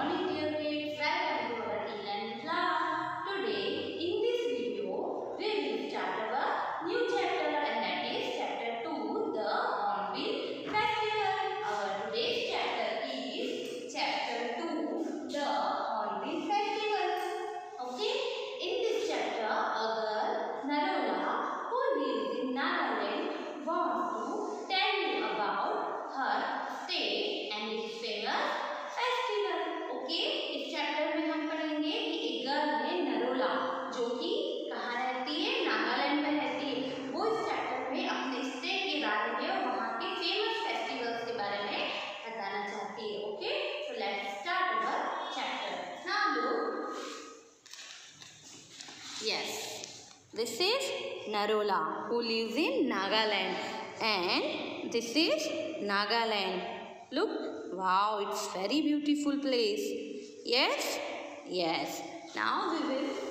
all Indian Narola, who lives in Nagaland. And this is Nagaland. Look, wow, it's very beautiful place. Yes, yes. Now we will